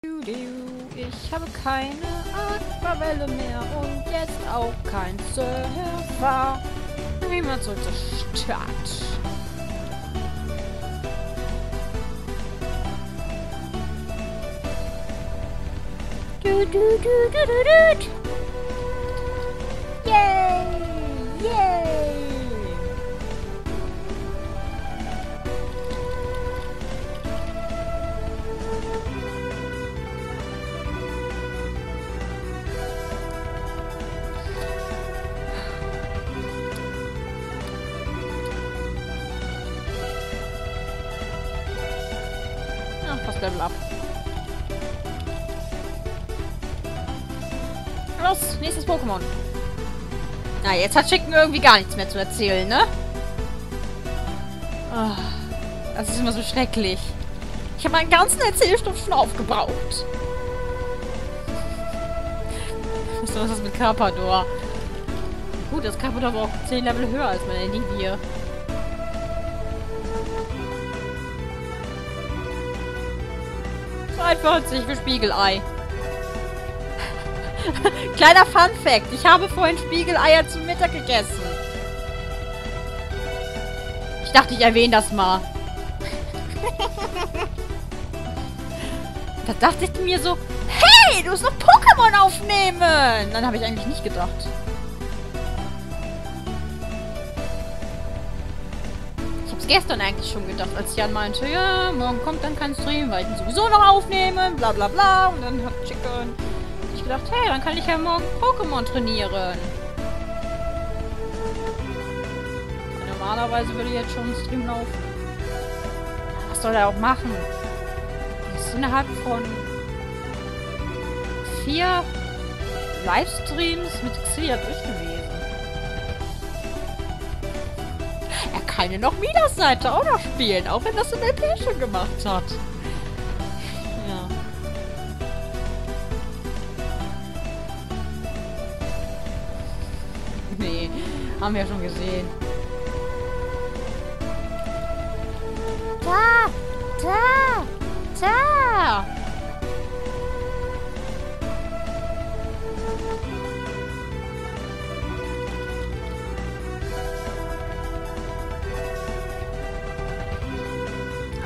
Ich habe keine Aquavelle mehr und jetzt auch kein Surfer. Gehen wir zurück zur Stadt. Du, du, du, du, du, du. Nächstes Pokémon. Na, jetzt hat Chicken irgendwie gar nichts mehr zu erzählen, ne? Ah, das ist immer so schrecklich. Ich habe meinen ganzen Erzählstoff schon aufgebraucht. Was ist das mit Carpador? Gut, das Carpador war auch 10 Level höher als meine Nivir. ...42 für Spiegelei. Kleiner Fun Fact. Ich habe vorhin Spiegeleier zum Mittag gegessen. Ich dachte, ich erwähne das mal. da dachte ich mir so, hey, du musst noch Pokémon aufnehmen. Dann habe ich eigentlich nicht gedacht. Ich habe es gestern eigentlich schon gedacht, als Jan meinte, ja, morgen kommt dann kein Stream, weil ich ihn sowieso noch aufnehmen, bla bla bla. Und dann hat Chicken gedacht, hey, dann kann ich ja morgen Pokémon trainieren. Normalerweise würde jetzt schon ein Stream laufen. Was soll er auch machen? Ist innerhalb von vier Livestreams mit Xia durch gewesen. Er kann ja noch Midas-Seite auch noch spielen, auch wenn das in LP schon gemacht hat. Haben wir ja schon gesehen. Da! Da! Da!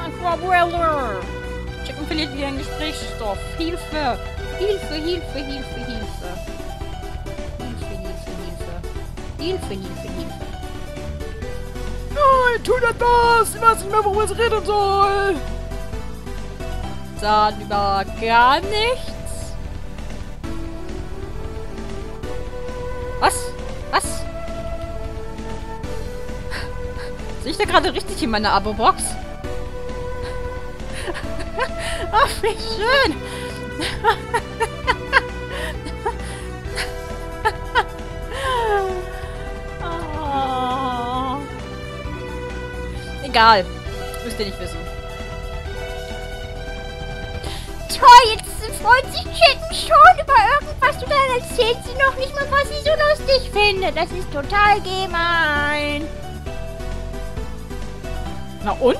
Aquaweller! Chicken verliert wieder einen Gesprächsstoff. Hilfe, Hilfe. Hilfe, Hilfe, Hilfe. Hilfe, Hilfe, Hilfe. Nein, tut etwas! Ich weiß nicht mehr, worüber es reden soll! Dann über gar nichts. Was? Was? Sehe ich da gerade richtig in meiner Abo-Box? Ach, wie schön! Egal. Müsst ihr nicht wissen. Toll, jetzt freut sich Chicken schon über irgendwas und dann erzählt sie noch nicht mal, was sie so lustig findet. Das ist total gemein. Na und?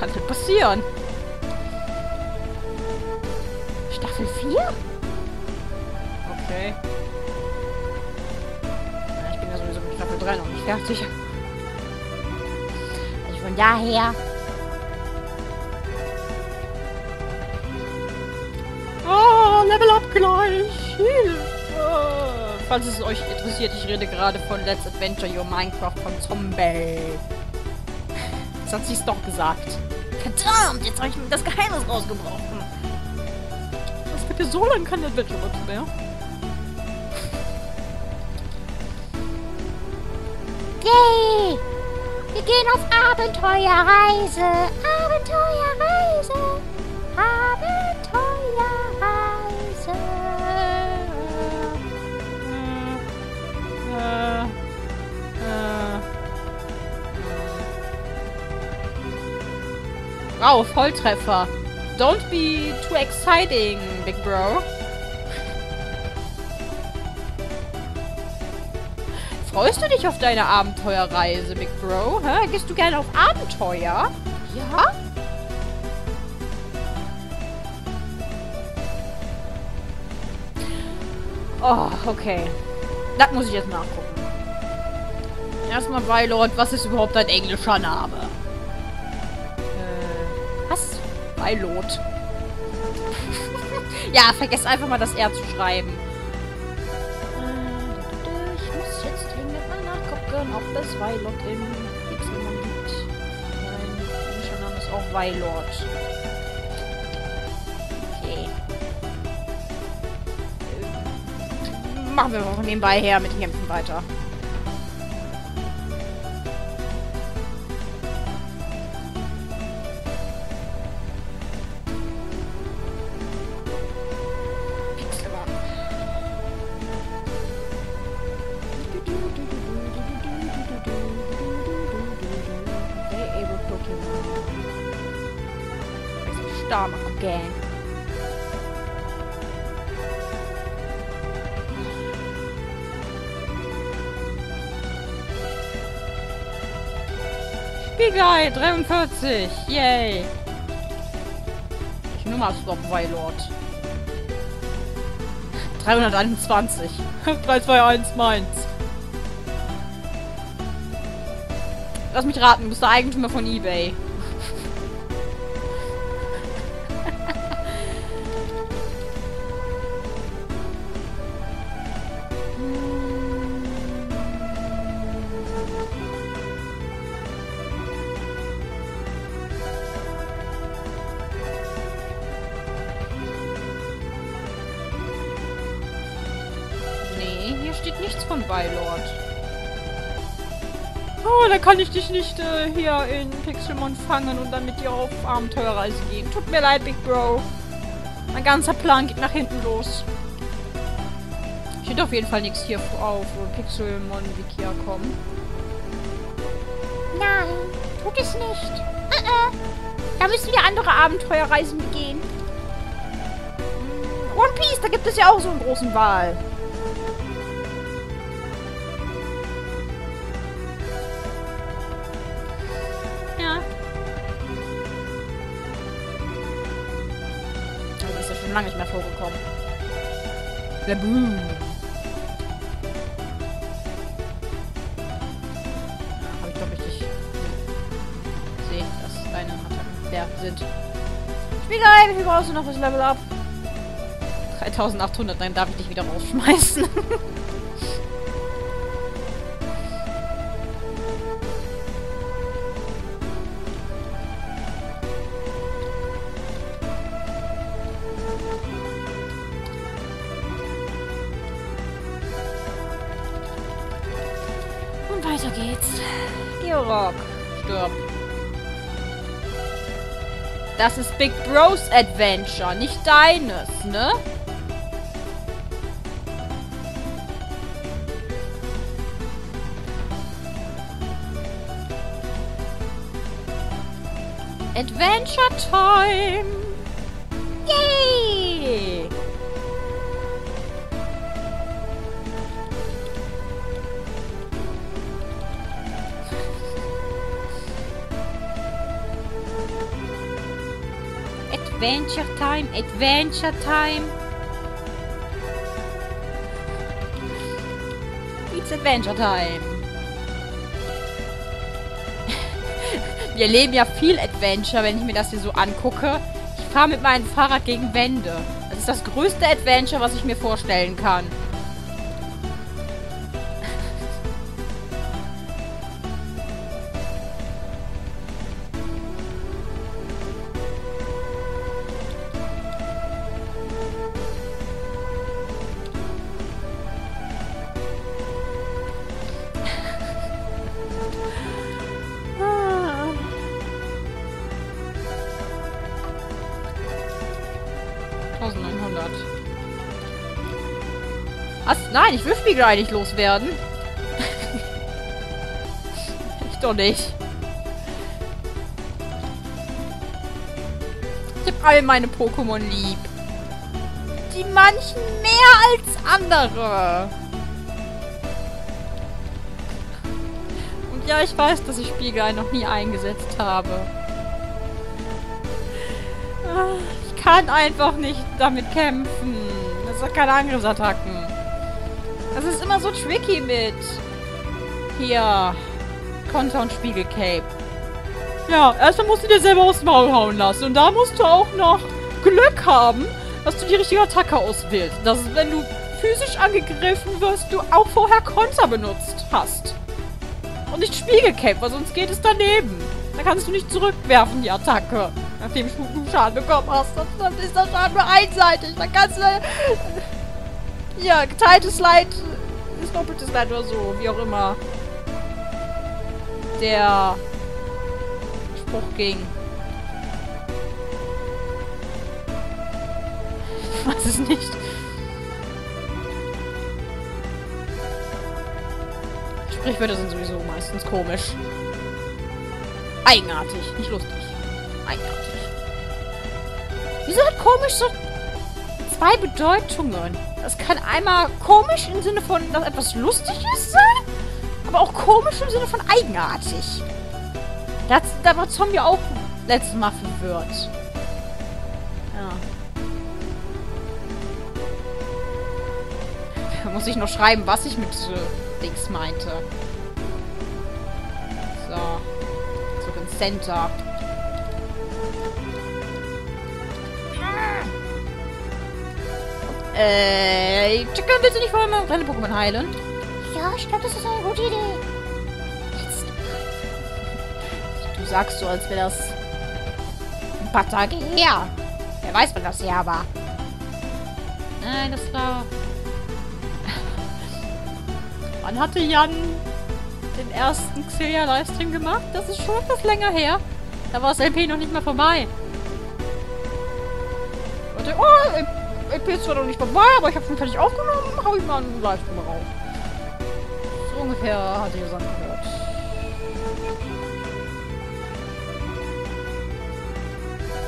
Kann denn passieren? Staffel 4? Okay. Staffel 3 noch nicht fertig. Also von daher. Oh, Level Up gleich. Hilfe. Falls es euch interessiert, ich rede gerade von Let's Adventure Your Minecraft von Zombie. Das hat sie's doch gesagt. Verdammt, jetzt habe ich das Geheimnis rausgebrochen. Das wird ja so lange kein Adventure mehr. Yay! Wir gehen auf Abenteuerreise. Abenteuerreise. Abenteuerreise. Äh, äh, Wow, Volltreffer. Don't be too exciting, Big Bro. Freust du dich auf deine Abenteuerreise, Big Bro? Hä? Gehst du gerne auf Abenteuer? Ja? Oh, okay. Das muss ich jetzt nachgucken. Erstmal Weilord, was ist überhaupt dein englischer Name? Äh, was? Weilord. ja, vergesst einfach mal das R zu schreiben. Nachgucken, ob es Weilord im Pixelmon gibt. Mein englischer Name ist auch Weilord. Okay. Äh, Machen wir mal nebenbei her mit den Kämpfen weiter. Starmach Gang. Spiegelei 43. Yay. Nummer hast du auf Weilord? 321. 321 meins. Lass mich raten, du bist der Eigentümer von Ebay. Kann ich dich nicht äh, hier in Pixelmon fangen und dann mit dir auf Abenteuerreise gehen. Tut mir leid, Big Bro. Mein ganzer Plan geht nach hinten los. Steht auf jeden Fall nichts hier auf Pixelmon Wikia.com. Nein, tut es nicht. Äh, äh. Da müssen wir andere Abenteuerreisen begehen. One Piece, da gibt es ja auch so einen großen Wal. Schon lange nicht mehr vorgekommen. Laboon. Ja, Habe ich doch richtig gesehen, dass deine Attacken leer sind. Spiegelei, wie viel brauchst du noch fürs Level Up? 3800, dann darf ich dich wieder rausschmeißen. Das ist Big Bros Adventure, nicht deines, ne? Adventure Time! Adventure Time, Adventure Time. It's Adventure Time. Wir erleben ja viel Adventure, wenn ich mir das hier so angucke. Ich fahre mit meinem Fahrrad gegen Wände. Das ist das größte Adventure, was ich mir vorstellen kann. Nein, ich will Spiegelei nicht loswerden. ich doch nicht. Ich hab all meine Pokémon lieb. Die manchen mehr als andere. Und ja, ich weiß, dass ich Spiegelei noch nie eingesetzt habe. Ich kann einfach nicht damit kämpfen. Das hat keine Angriffsattacken. Immer so tricky mit. Hier. Konter und Spiegelcape. Ja, erstmal musst du dir selber aufs Maul hauen lassen. Und da musst du auch noch Glück haben, dass du die richtige Attacke auswählst. Dass wenn du physisch angegriffen wirst, du auch vorher Konter benutzt hast. Und nicht Spiegelcape, weil sonst geht es daneben. Dann kannst du nicht zurückwerfen, die Attacke. Nachdem du Schaden bekommen hast. Dann ist der Schaden nur einseitig. Dann kannst du... Ja, geteiltes Leid ist doppeltes Leid oder so. Wie auch immer. Der Spruch ging. Ich weiß es nicht. Sprichwörter sind sowieso meistens komisch. Eigenartig, nicht lustig. Eigenartig. Wieso hat komisch so zwei Bedeutungen? Das kann einmal komisch im Sinne von, dass etwas lustig ist sein, aber auch komisch im Sinne von eigenartig. Das, da war Zombie auch letztes Mal verwirrt. Ja. Da muss ich noch schreiben, was ich mit äh, Dings meinte. So. Zurück ins Center. Äh, Chicken, willst du nicht vorher mal deine Pokémon heilen? Ja, ich glaube, das ist eine gute Idee. Jetzt. Du sagst so, als wäre das ein paar Tage her. Wer weiß, wann das her war. Nein, das war... Wann hatte Jan den ersten Xillia-Livestream gemacht? Das ist schon etwas länger her. Da war das LP noch nicht mal vorbei. Warte, oh, LP ist zwar noch nicht vorbei, aber ich habe schon fertig aufgenommen. Hau ich mal einen Livestream raus. So ungefähr hatte ich das angehört.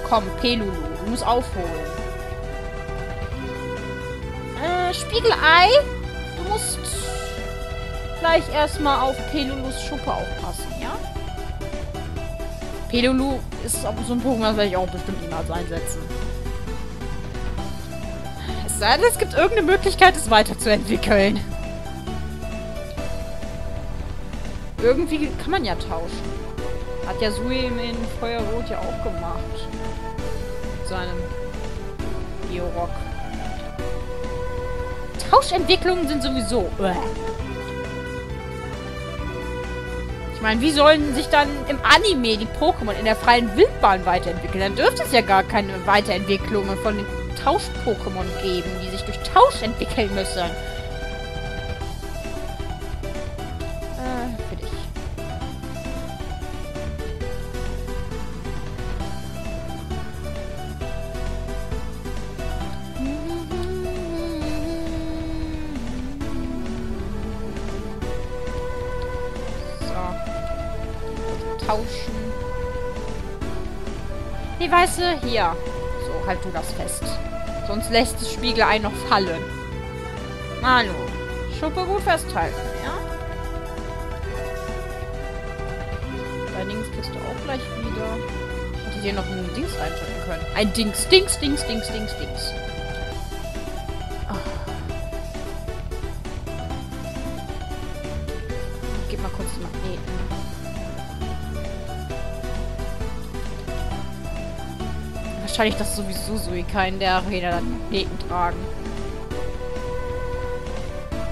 Komm, Pelulu, du musst aufholen. Äh, Spiegelei, du musst gleich erstmal auf Pelulus Schuppe aufpassen, ja? Pelulu ist so ein Pokémon, das werde ich auch bestimmt niemals einsetzen. Es sei denn, es gibt irgendeine Möglichkeit, es weiterzuentwickeln. Irgendwie kann man ja tauschen. Hat ja Suim in Feuerrot ja auch gemacht. Mit seinem Georock. Tauschentwicklungen sind sowieso. Uäh. Ich meine, wie sollen sich dann im Anime die Pokémon in der freien Wildbahn weiterentwickeln? Dann dürfte es ja gar keine Weiterentwicklungen von den Tausch-Pokémon geben, die sich durch Tausch entwickeln müssen. Äh. Tauschen. Nee, weißt du, hier. So, halt du das fest. Sonst lässt das Spiegelei noch fallen. Manu, Schuppe gut festhalten, ja? Dein Dings kriegst du auch gleich wieder. Ich hätte dir noch ein Dings reinpacken können. Ein Dings, Dings, Dings, Dings, Dings, Dings. Wahrscheinlich das sowieso Suika in der Arena dann Magneten tragen.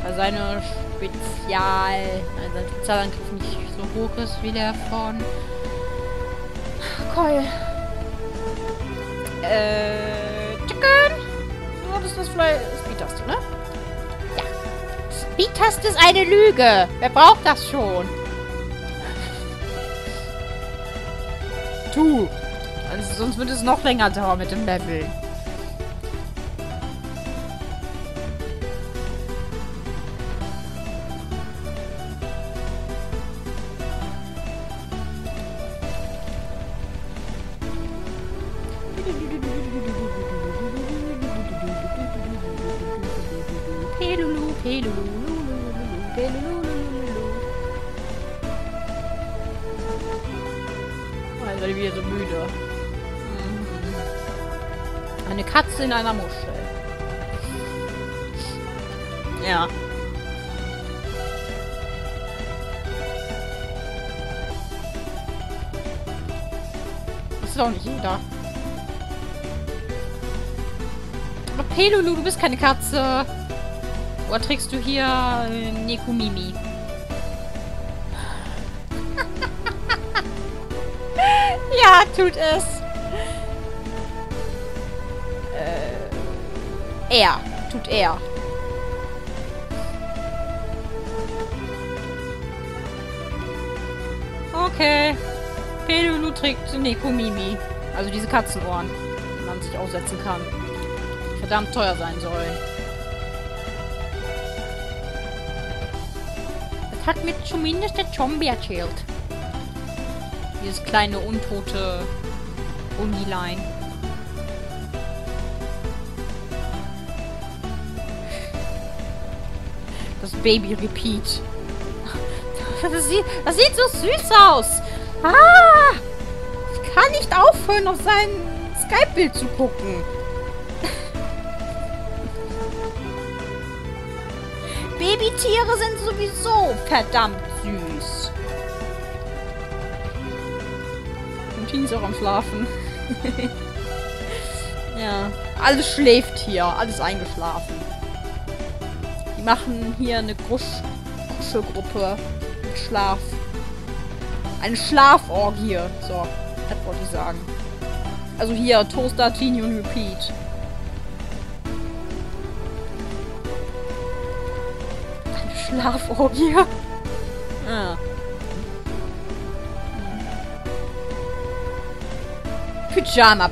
Weil seine Spezial... Also sein Spezialangriff nicht so hoch ist wie der von... Keul. Äh... Chicken? Du hattest das vielleicht... Speed-Taste, ne? Speed-Taste ist eine Lüge. Wer braucht das schon? Tu! Sonst würde es noch länger dauern mit dem Level. Pelulu, pelulu, Katze in einer Muschel. Ja. Das ist auch nicht jeder. Aber Pelulu, du bist keine Katze. Oder trägst du hier Nekumimi? ja, tut es. Er. Okay. Pelulu trägt Nekomimi. Also diese Katzenohren, die man sich aussetzen kann. Die verdammt teuer sein sollen. Das hat mir zumindest der Zombie erzählt. Dieses kleine, untote Unilein. Das Baby Repeat. Das sieht, das sieht so süß aus. Ah! Ich kann nicht aufhören, auf sein Skype-Bild zu gucken. Babytiere sind sowieso verdammt süß. Und ist auch am Schlafen. ja, alles schläft hier. Alles eingeschlafen. Machen hier eine Grusch Kuschelgruppe. Schlaf. Eine Schlaforgie. So, das wollte ich sagen. Also hier, Toaster, Teenie und Repeat. Eine Schlaforgie. Ah. Pyjama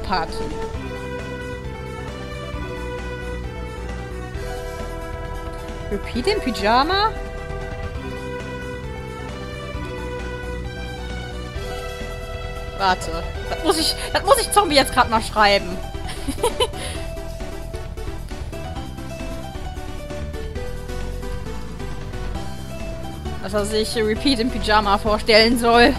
Repeat in Pyjama? Warte. Das muss ich, das muss ich Zombie jetzt gerade mal schreiben. Was er sich Repeat in Pyjama vorstellen soll.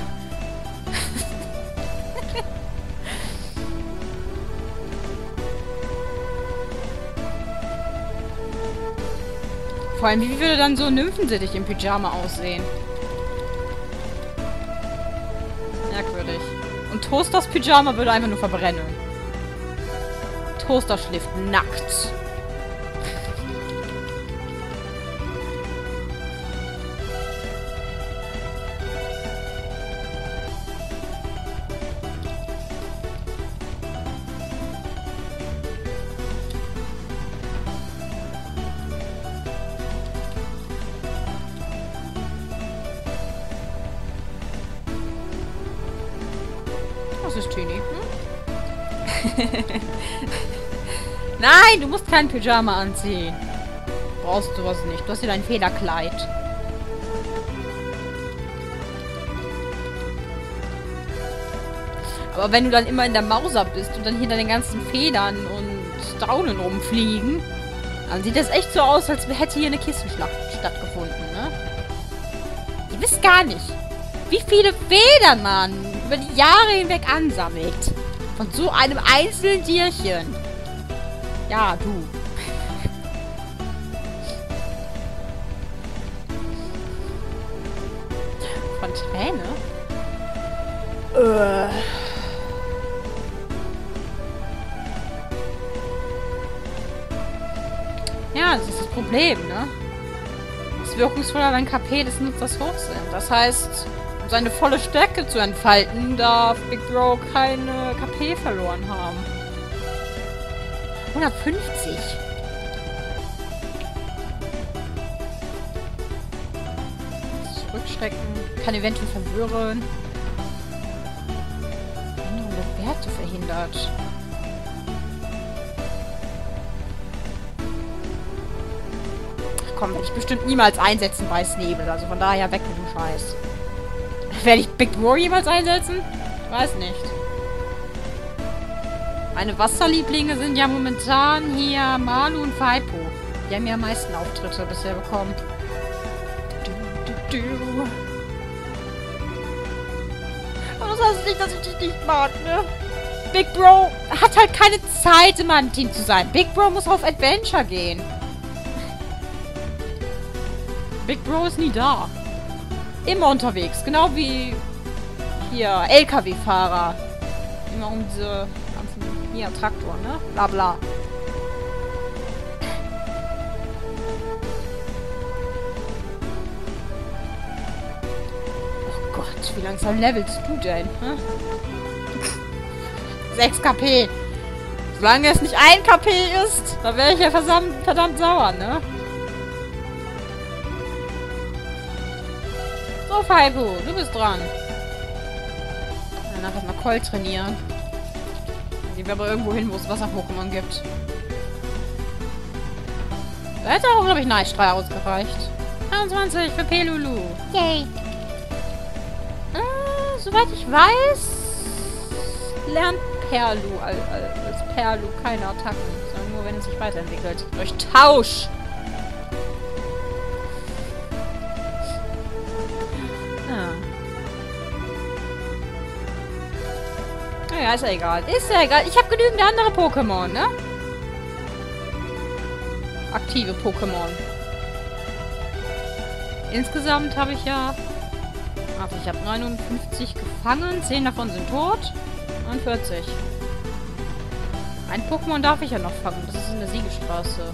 Vor allem, wie würde dann so Nymphensittich im Pyjama aussehen? Merkwürdig. Und Toasters Pyjama würde einfach nur verbrennen. Toaster schläft nackt. Kein Pyjama anziehen. Brauchst du was nicht. Du hast hier dein Federkleid. Aber wenn du dann immer in der Mauser bist und dann hier deine ganzen Federn und Daunen rumfliegen, dann sieht das echt so aus, als hätte hier eine Kissenschlacht stattgefunden, ne? Ihr wisst gar nicht, wie viele Federn man über die Jahre hinweg ansammelt. Von so einem einzelnen Tierchen. Ja, du. Von Träne? Äh. Ja, das ist das Problem, ne? Das ist wirkungsvoller, wenn KP des Nutzers hoch sind. Das heißt, um seine volle Stärke zu entfalten, darf Big Bro keine KP verloren haben. 150. Zurückschrecken. Kann eventuell verwirren. Änderung der Werte verhindert. Ach komm, werde ich bestimmt niemals einsetzen bei Snebel. Also von daher weg mit dem Scheiß. Werde ich Big Bro jemals einsetzen? Weiß nicht. Meine Wasserlieblinge sind ja momentan hier Malu und Faipo. Die haben ja am meisten Auftritte bisher bekommen. Du, du, du. Aber das heißt nicht, dass ich dich nicht mag, ne? Big Bro hat halt keine Zeit, immer im Team zu sein. Big Bro muss auf Adventure gehen. Big Bro ist nie da. Immer unterwegs. Genau wie hier LKW-Fahrer. Immer um diese. Hier, Traktor, ne? Bla bla. Oh Gott, wie langsam levelst du denn? Hä? 6 KP. Solange es nicht 1 KP ist, dann wäre ich ja verdammt, verdammt sauer, ne? So, Falco, du bist dran. Danach erstmal Colt trainieren. Wir aber irgendwo hin, wo es Wasser-Pokémon gibt. Da hätte auch, glaube ich, Nightstrahl ausgereicht. 23 für Pelulu. Yay. Äh, soweit ich weiß, lernt Perlu als, als Perlu keine Attacken, sondern nur, wenn es sich weiterentwickelt. Durch Tausch! Naja, ist ja egal. Ist ja egal. Ich habe genügend andere Pokémon, ne? Aktive Pokémon. Insgesamt habe ich ja... Also ich habe 59 gefangen, 10 davon sind tot. 49. Ein Pokémon darf ich ja noch fangen. Das ist in der Siegestraße.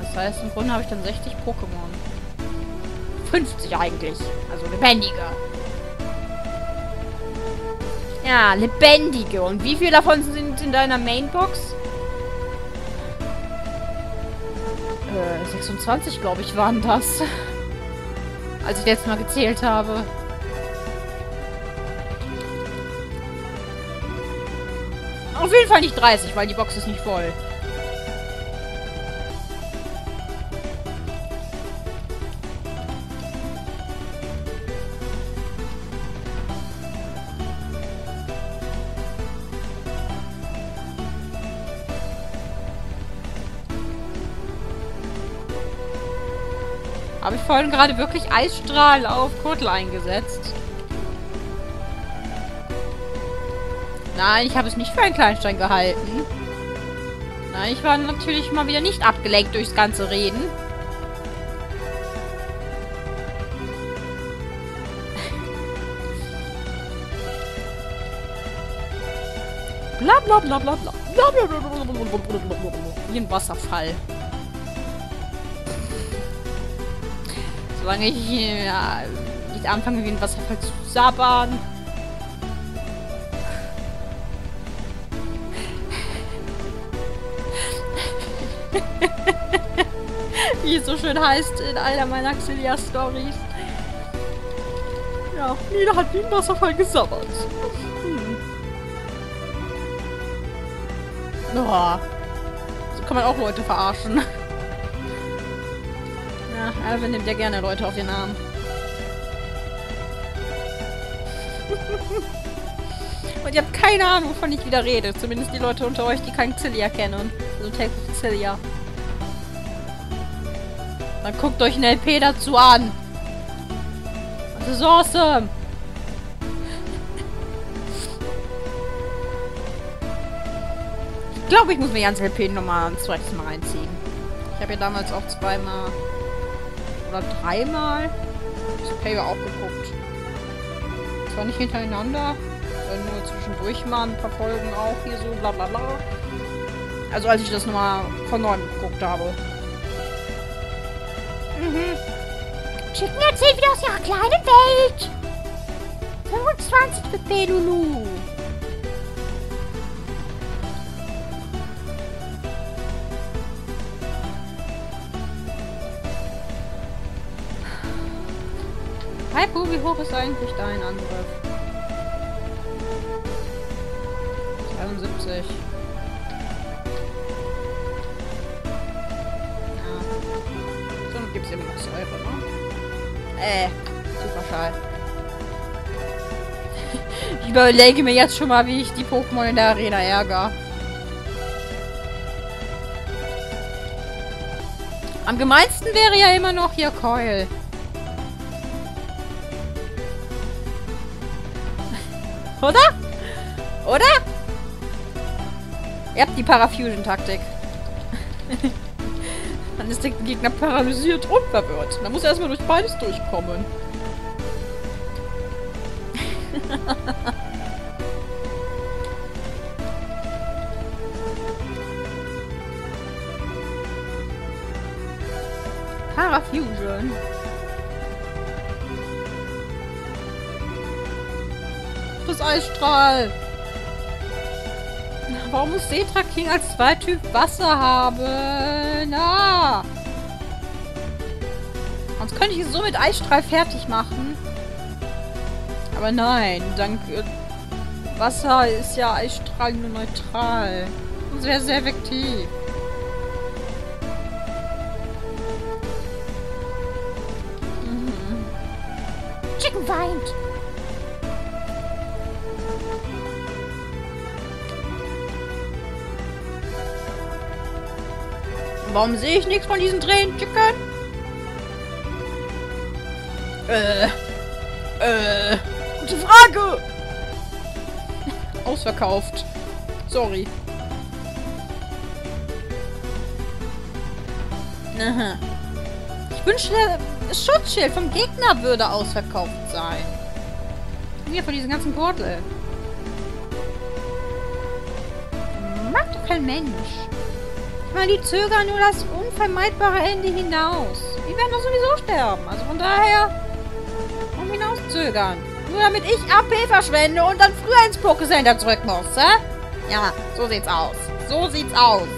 Das heißt, im Grunde habe ich dann 60 Pokémon. 50 eigentlich. Also lebendige. Ja, lebendige. Und wie viele davon sind in deiner Mainbox? Äh, 26, glaube ich, waren das. Als ich letztes Mal gezählt habe. Auf jeden Fall nicht 30, weil die Box ist nicht voll. vorhin gerade wirklich Eisstrahl auf Kurtel eingesetzt. Nein, ich habe es nicht für einen Kleinstein gehalten. Nein, ich war natürlich mal wieder nicht abgelenkt durchs ganze Reden. Bla bla bla bla bla. Wie ein Wasserfall. Solange ich ja, nicht anfange, wie ein Wasserfall zu sabbern. Wie es so schön heißt in einer meiner Xillia-Stories. Ja, Nina hat wie ein Wasserfall gesabbert. Hm. Oh. So kann man auch Leute verarschen. Ja, Alvin nimmt ja gerne Leute auf den Arm. Und ihr habt keine Ahnung, wovon ich wieder rede. Zumindest die Leute unter euch, die kein Xillia kennen. Also täglich Xillia. Dann guckt euch ein LP dazu an. Das ist awesome. Ich glaube, ich muss mir ganz LP nochmal ein zweites Mal reinziehen. Ich habe ja damals auch zweimal oder dreimal das Paper auch geguckt. Zwar nicht hintereinander, nur zwischendurch mal ein paar Folgen auch hier so bla bla bla. Also als ich das nochmal von neuem geguckt habe. Mhm. Chicken erzählt wieder aus ihrer kleinen Welt. 25 für Pelulu. Hoch ist eigentlich dein Angriff? 72. Ja. So, dann gibt's immer noch Säure, ne? Äh, super schade. ich überlege mir jetzt schon mal, wie ich die Pokémon in der Arena ärgere. Am gemeinsten wäre ja immer noch hier Coil. Oder? Oder? Ihr habt die Parafusion-Taktik. Dann ist der Gegner paralysiert und verwirrt. Dann muss er erstmal durch beides durchkommen. Parafusion. Eisstrahl. Warum muss Setra King als Zweittyp Wasser haben? Na. Sonst könnte ich es so mit Eisstrahl fertig machen. Aber nein, dank äh, Wasser ist ja Eisstrahl nur neutral. Und sehr, sehr effektiv. Warum sehe ich nichts von diesen Tränen, Chicken? Äh. Äh. Gute Frage! Ausverkauft. Sorry. Aha. Ich wünschte, das Schutzschild vom Gegner würde ausverkauft sein. Hier von diesen ganzen Gürtel. Mag doch kein Mensch. Meine, die zögern nur das unvermeidbare Ende hinaus. Die werden doch sowieso sterben. Also von daher, warum hinauszögern? Nur damit ich AP verschwende und dann früher ins Pokécenter zurück muss, hä? Ja, so sieht's aus. So sieht's aus.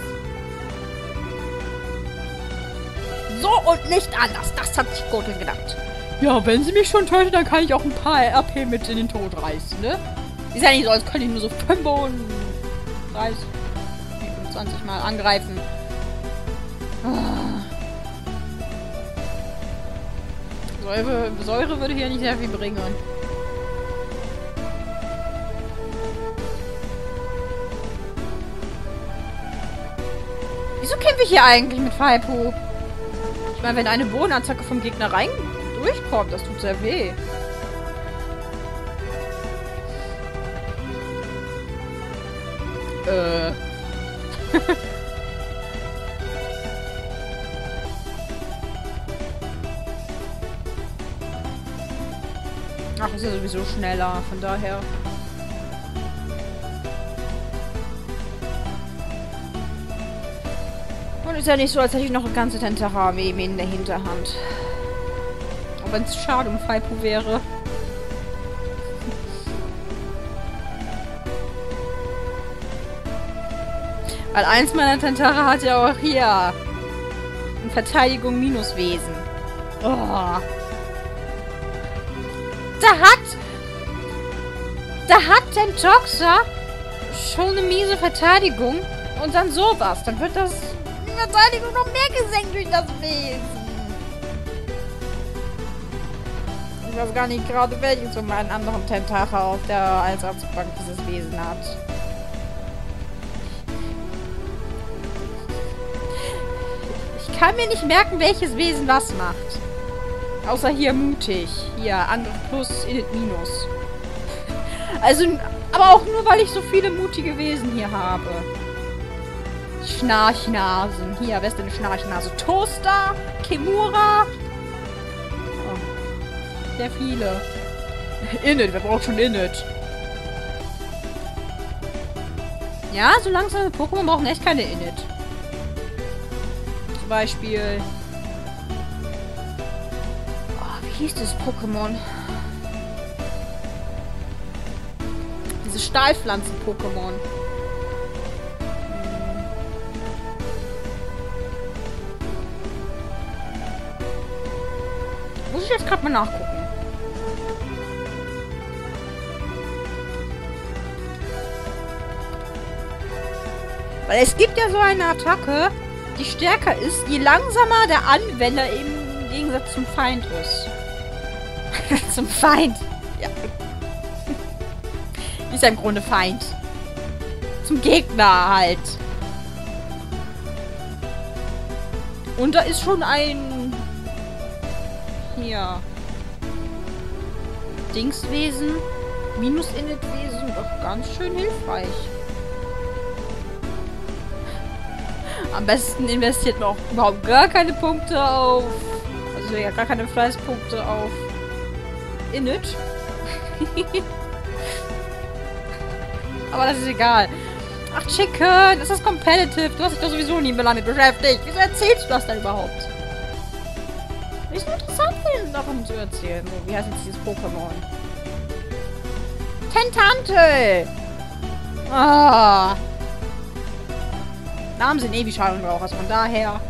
So und nicht anders. Das hat sich Gurtel gedacht. Ja, wenn sie mich schon töten, dann kann ich auch ein paar RP mit in den Tod reißen, ne? Ist ja nicht so, als könnte ich nur so 35, 25 Mal angreifen. Säure, Säure würde hier nicht sehr viel bringen. Wieso kämpfe ich hier eigentlich mit Faipo? Ich meine, wenn eine Bodenattacke vom Gegner rein durchkommt, das tut sehr weh. Äh. Ach, ist ja sowieso schneller, von daher. Und ist ja nicht so, als hätte ich noch eine ganze Tentacha in der Hinterhand. Auch wenn es schade um Faipu wäre. Weil eins meiner Tentare hat ja auch hier ein Verteidigung Minuswesen. Oh. Da hat da hat Tentoxa schon eine miese Verteidigung und dann sowas. Dann wird das die Verteidigung noch mehr gesenkt durch das Wesen. Ich weiß gar nicht gerade, welches von meinen anderen Tentacher auf der Einsatzbank dieses Wesen hat. Kann mir nicht merken, welches Wesen was macht. Außer hier mutig. Hier, Angriff plus, Init minus. Also, aber auch nur, weil ich so viele mutige Wesen hier habe. Schnarchnasen. Hier, wer ist denn eine Schnarchnase? Toaster, Kimura. Oh, sehr viele. Init, wer braucht schon Init? Ja, so langsame Pokémon brauchen echt keine Init. Zum Beispiel. Oh, wie hieß das Pokémon? Diese Stahlpflanzen-Pokémon. Hm. Muss ich jetzt gerade mal nachgucken. Weil es gibt ja so eine Attacke, die stärker ist, je langsamer der Anwender im Gegensatz zum Feind ist. zum Feind. Ja. Ist ja im Grunde Feind. Zum Gegner halt. Und da ist schon ein... Hier. Dingswesen. Minus-Init-Wesen doch ganz schön hilfreich. Am besten investiert man auch überhaupt gar keine Punkte auf. Also ja, gar keine Fleißpunkte auf Init. Aber das ist egal. Ach, Chicken, das ist competitive. Du hast dich doch sowieso nie mehr damit beschäftigt. Wieso erzählst du das denn überhaupt? Ist interessant finden, davon zu erzählen. Wie heißt jetzt dieses Pokémon? Tentantel! Ah. Namen sind eh wie Rauch, also von daher.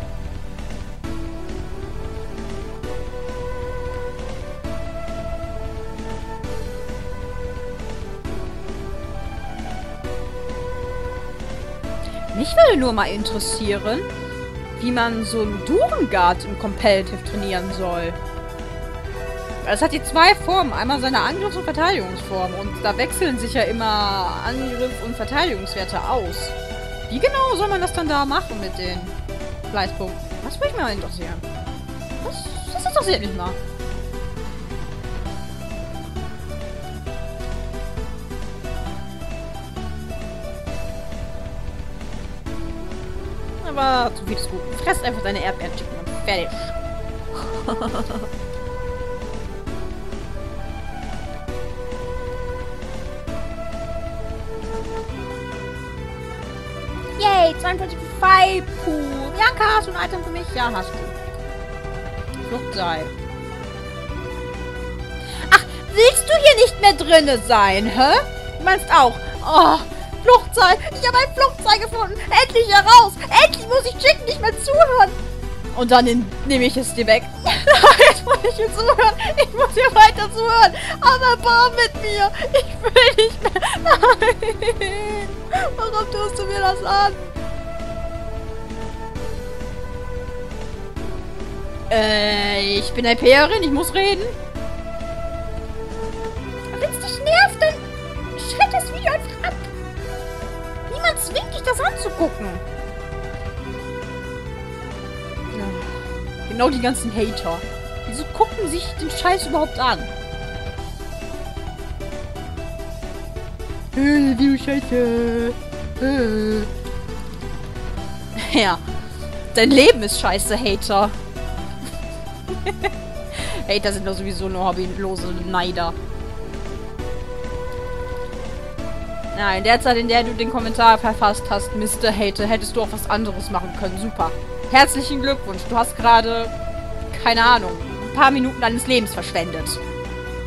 Mich würde nur mal interessieren, wie man so einen Durengard im Competitive trainieren soll. Es hat die zwei Formen. Einmal seine Angriffs- und Verteidigungsform. Und da wechseln sich ja immer Angriff- und Verteidigungswerte aus. Wie genau soll man das dann da machen mit den Fleißpunkten? Das würde mich mal interessieren. Das, das interessiert mich mal. Aber zu viel ist gut. Fress einfach deine Erdbeerchicken und fertig. 42 Pfeifu. Bianca, hast du ein Item für mich? Ja, hast du. Fluchtseil. Ach, willst du hier nicht mehr drinne sein, hä? Du meinst auch. Oh, Fluchtseil. Ich habe ein Fluchtseil gefunden. Endlich heraus. Endlich muss ich Chicken nicht mehr zuhören. Und dann nehme ich es dir weg. Jetzt muss ich hier zuhören. Ich muss hier weiter zuhören. Aber bar mit mir. Ich will nicht mehr. Nein. Warum tust du mir das an? Äh, ich bin IPerin. Ich muss reden. Wenn es dich nervt, dann schalt das Video einfach ab. Niemand zwingt dich, das anzugucken. Genau die ganzen Hater. Wieso gucken sich den Scheiß überhaupt an? Äh, wie scheiße. Äh. Ja. Dein Leben ist scheiße, Hater. Hater sind doch sowieso nur hobbylose Neider. Na, in der Zeit, in der du den Kommentar verfasst hast, Mr. Hater, hättest du auch was anderes machen können. Super. Herzlichen Glückwunsch. Du hast gerade, keine Ahnung, ein paar Minuten deines Lebens verschwendet.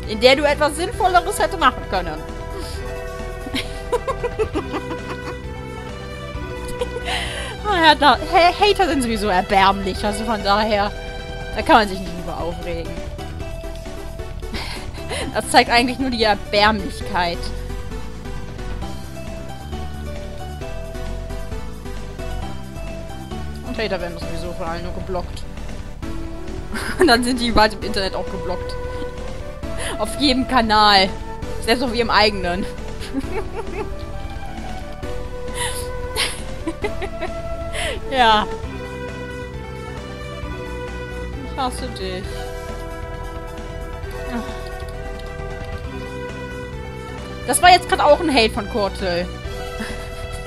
In der du etwas Sinnvolleres hätte machen können. da, Hater sind sowieso erbärmlich. Also von daher, da kann man sich nicht über aufregen. Das zeigt eigentlich nur die Erbärmlichkeit. Und Hater werden sowieso von allen nur geblockt. Und dann sind die bald im Internet auch geblockt. Auf jedem Kanal. Selbst auf ihrem eigenen. ja. Hasse dich. Das war jetzt gerade auch ein Hate von Kurtel.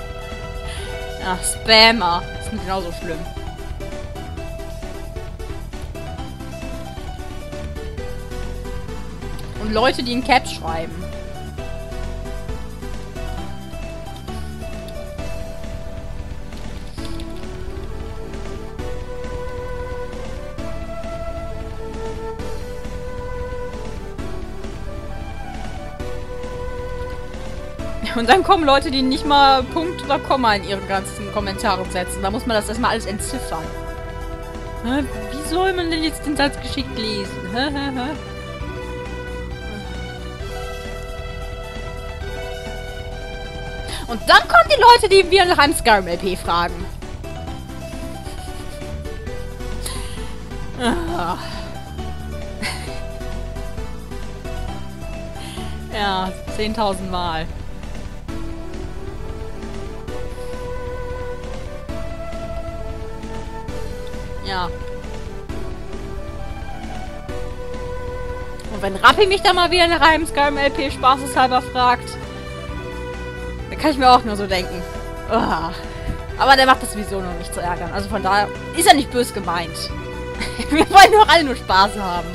Ach, Spammer. Das ist genauso schlimm. Und Leute, die in Caps schreiben. Und dann kommen Leute, die nicht mal Punkt oder Komma in ihren ganzen Kommentaren setzen. Da muss man das erstmal alles entziffern. Hä? Wie soll man denn jetzt den Satz geschickt lesen? Hä, hä, hä? Und dann kommen die Leute, die wir nach einem Skyrim-LP fragen. Ah. Ja, 10.000 Mal. Wenn Rappi mich da mal wieder nach einem Skyrim LP spaßeshalber fragt, dann kann ich mir auch nur so denken. Oh. Aber der macht das sowieso nur nicht zu ärgern. Also von daher ist er nicht bös gemeint. Wir wollen doch alle nur Spaß haben.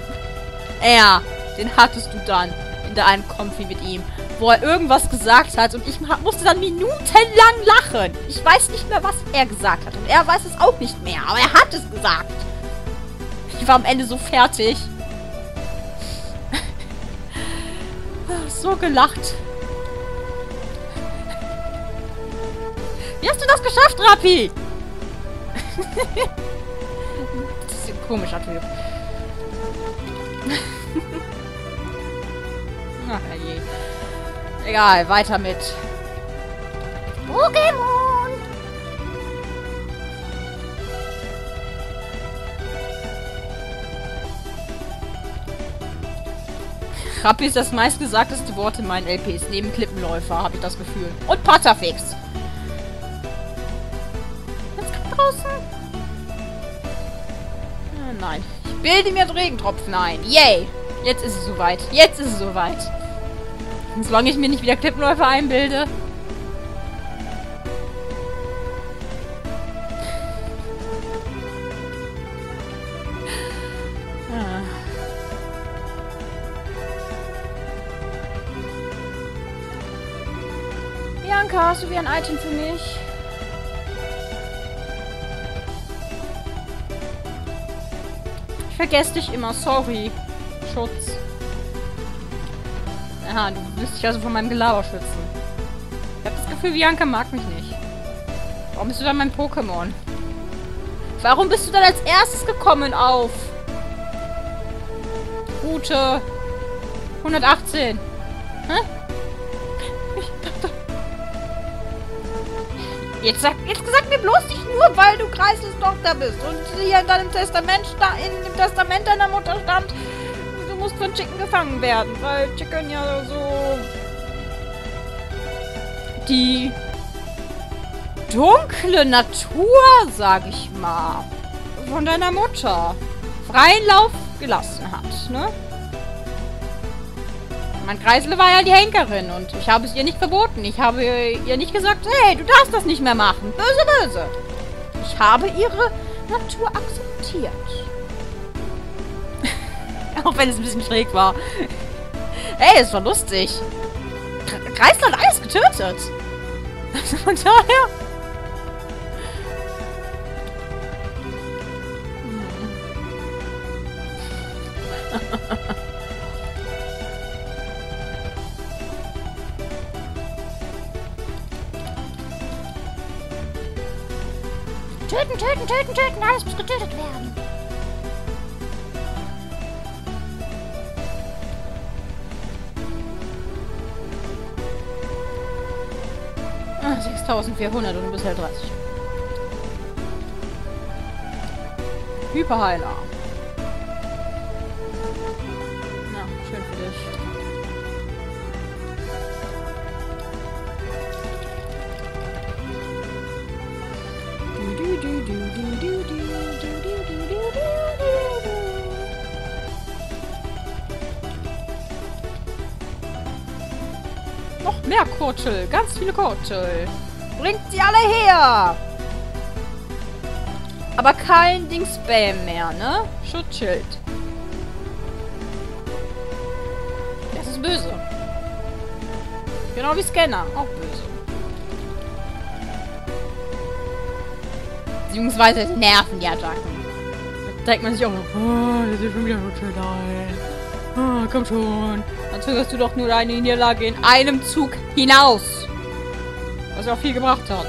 Ja, den hattest du dann in der einen Konfi mit ihm, wo er irgendwas gesagt hat und ich musste dann minutenlang lachen. Ich weiß nicht mehr, was er gesagt hat und er weiß es auch nicht mehr, aber er hat es gesagt. Ich war am Ende so fertig. So gelacht. Wie hast du das geschafft, Rappi? das ist ein komischer Typ. Ach je. Egal, weiter mit. Pokémon! Rappi ist das meistgesagteste Wort in meinen LPs. Neben Klippenläufer, habe ich das Gefühl. Und Patterfix. Jetzt kommt draußen. Ah, nein. Ich bilde mir Regentropfen ein. Yay. Jetzt ist es soweit. Jetzt ist es soweit. Und solange ich mir nicht wieder Klippenläufer einbilde. Bianca, hast du wie ein Item für mich? Ich vergesse dich immer, sorry. Schutz. Aha, du willst dich also von meinem Gelaber schützen. Ich habe das Gefühl, Bianca mag mich nicht. Warum bist du dann mein Pokémon? Warum bist du dann als erstes gekommen auf? Route 118. Hä? Jetzt sag, jetzt sag mir bloß nicht nur, weil du Kreisels Tochter bist und hier in deinem Testament, in dem Testament deiner Mutter stand, du musst von Chicken gefangen werden, weil Chicken ja so die dunkle Natur, sag ich mal, von deiner Mutter freien Lauf gelassen hat, ne? Mein Kreisle war ja die Henkerin und ich habe es ihr nicht verboten. Ich habe ihr nicht gesagt, hey, du darfst das nicht mehr machen. Böse, böse. Ich habe ihre Natur akzeptiert. Auch wenn es ein bisschen schräg war. Hey, es war lustig. Kreisler hat alles getötet. Also von daher... Töten, töten, töten. Alles muss getötet werden. Ah, 6400 und bist halt 30. Hyperheiler. Kurtel. Ganz viele Kurtel. Bringt sie alle her. Aber kein Ding-Spam mehr, ne? Schutzschild. Das ist böse. Genau wie Scanner. Auch böse. Beziehungsweise es nerven die Attacken. Da denkt man sich auch oh, das ist schon wieder Schutzschild ein. Oh, komm schon. Dann zögerst du doch nur deine Niederlage in einem Zug hinaus. Was auch viel gebracht hat.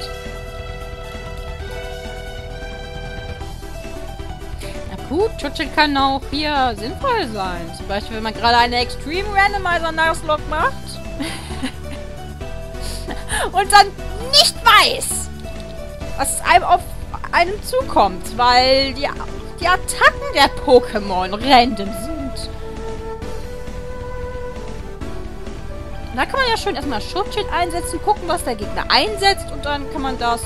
Na gut, Schutzschild kann auch hier sinnvoll sein. Zum Beispiel, wenn man gerade eine Extreme Randomizer Nuzlocke macht. und dann nicht weiß, was einem auf einem zukommt, weil die, die Attacken der Pokémon random sind. Da kann man ja schön erstmal Schutzschild einsetzen, gucken, was der Gegner einsetzt und dann kann man das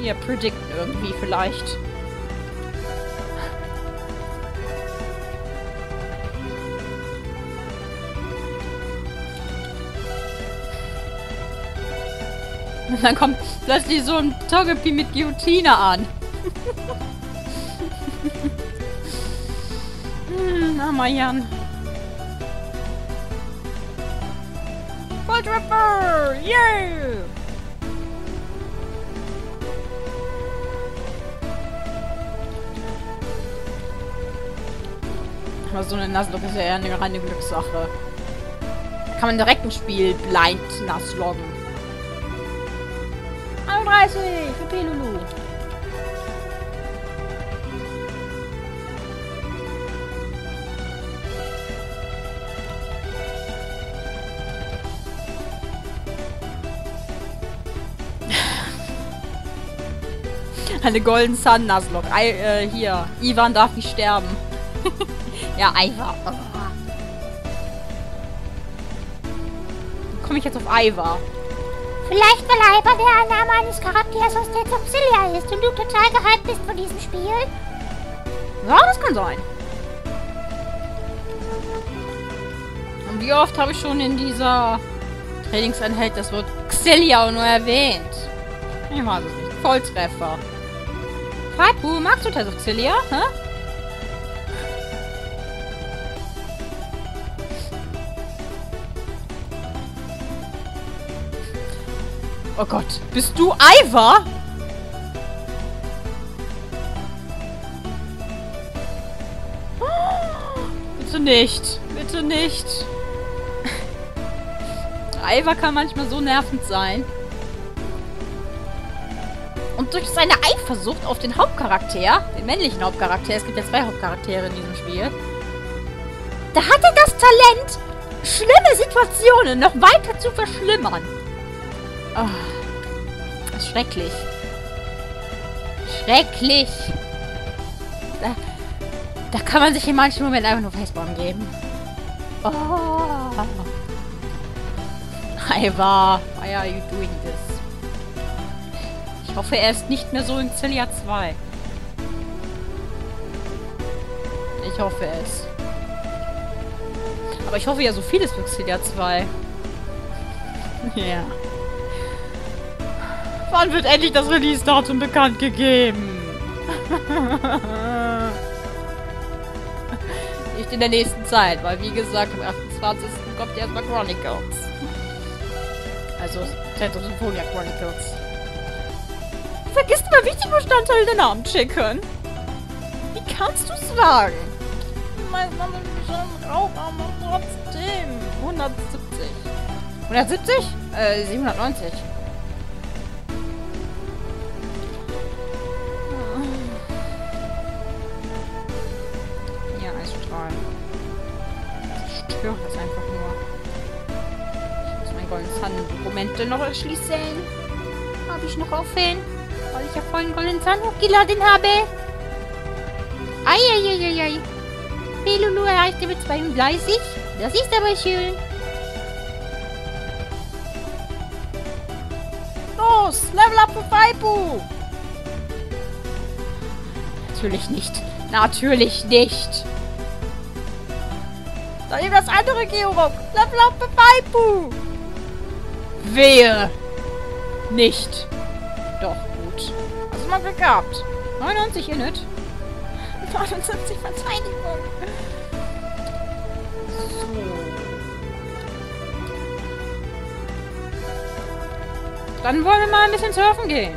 hier predikten irgendwie vielleicht. Und dann kommt plötzlich so ein Togepi mit Guillotine an. hm, na, Marianne. Jan. Volltreffer! Yeah! Aber so eine Nasslock ist ja eher eine reine Glückssache. Da kann man direkt ein Spiel blind nass loggen. 31 für Pelulu. Eine Golden Sun Nuzlocke. Ei, äh, hier. Ivan darf nicht sterben. ja, Ivar. Komme ich jetzt auf Ivar? Vielleicht, weil Ivar der Name eines Charakters aus der Topsilia ist und du total gehypt bist von diesem Spiel. Ja, das kann sein. Und wie oft habe ich schon in dieser Trainingseinheit das Wort Xelia nur erwähnt? Ich weiß es nicht. Volltreffer. Freipu, magst du Test of Xelia? Hä? Oh Gott, bist du Ivar? Bitte nicht. Bitte nicht. Ivar kann manchmal so nervend sein. Und durch seine Eifersucht auf den Hauptcharakter, den männlichen Hauptcharakter, es gibt ja zwei Hauptcharaktere in diesem Spiel, da hat er das Talent, schlimme Situationen noch weiter zu verschlimmern. Oh, das ist schrecklich. Schrecklich. Da, da kann man sich in manchen Momenten einfach nur Facepalm geben. Oh. Ivar, why are you doing this? Ich hoffe, er ist nicht mehr so in Celia 2. Ich hoffe es. Aber ich hoffe ja so vieles für Celia 2. Ja. Wann wird endlich das Release-Datum bekannt gegeben? Nicht in der nächsten Zeit, weil wie gesagt, am 28. kommt erstmal Chronicles. Also, Tent Symphonia Chronicles. Vergisst immer wichtige Bestandteile der Namen Chicken. Wie kannst du es wagen? Mein Name ist schon Rauch, aber trotzdem. 170. 170? Äh, 790. Ja, Eisstrahl. Ich störe das einfach nur. Ich muss mein Golden Sun Dokumente noch erschließen. Habe ich noch? Weil ich ja vorhin Golden Sun hochgeladen habe. Eieieiei. Pelulu erreichte mit 32. Das ist aber schön. Los, Level up für Faipu. Natürlich nicht. Natürlich nicht. Da eben das andere Georock. Level up für Faipu. Wehe. Nicht. Mal Glück gehabt. 99 Unit. 79 Verteidigung. So. Dann wollen wir mal ein bisschen surfen gehen.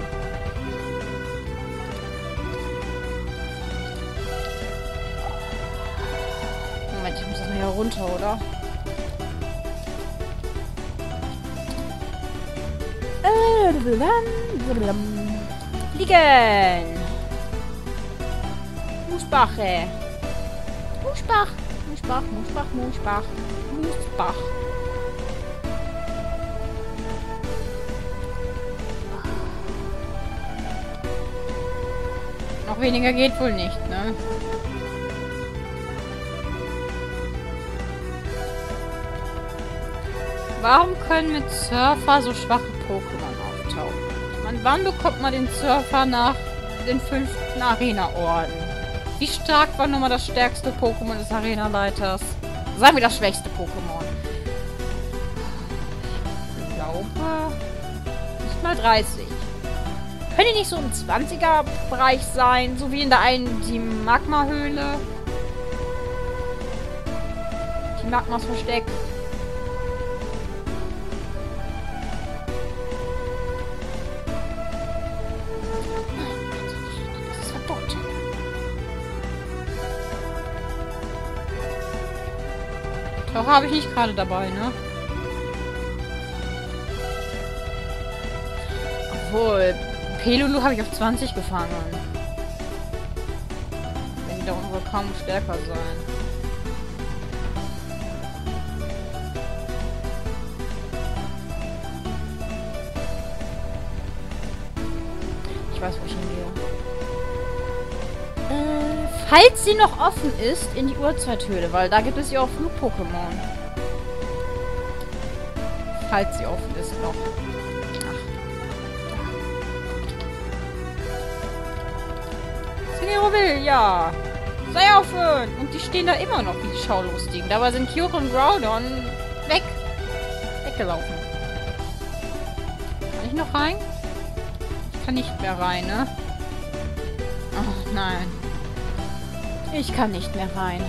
Moment, ich muss das mal hier runter, oder? Fliegen! Musbache. Musbach. Musbach, Musbach, Musbach. Musbach. Noch weniger geht wohl nicht, ne? Warum können mit Surfer so schwache Pokémon auftauchen? Wann bekommt man den Surfer nach den fünften Arena-Orden? Wie stark war nun mal das stärkste Pokémon des Arena-Leiters? Sagen wir das schwächste Pokémon. Ich glaube... Nicht mal 30. Können die nicht so im 20er-Bereich sein? So wie in der einen, die Magma-Höhle. Die Magmas versteckt. Habe ich nicht gerade dabei, ne? Obwohl, Pelulu habe ich auf 20 gefangen. Wenn die da unten wohl kaum stärker sein. Falls sie noch offen ist, in die Urzeithöhle, weil da gibt es ja auch Flug-Pokémon. Falls sie offen ist noch. Ach. Sigero ja. Sei offen! Und die stehen da immer noch wie die Schaulustigen. Dabei sind Kyoko und Groudon weg. Weggelaufen. Kann ich noch rein? Ich kann nicht mehr rein, ne? Ach, nein. Ich kann nicht mehr rein.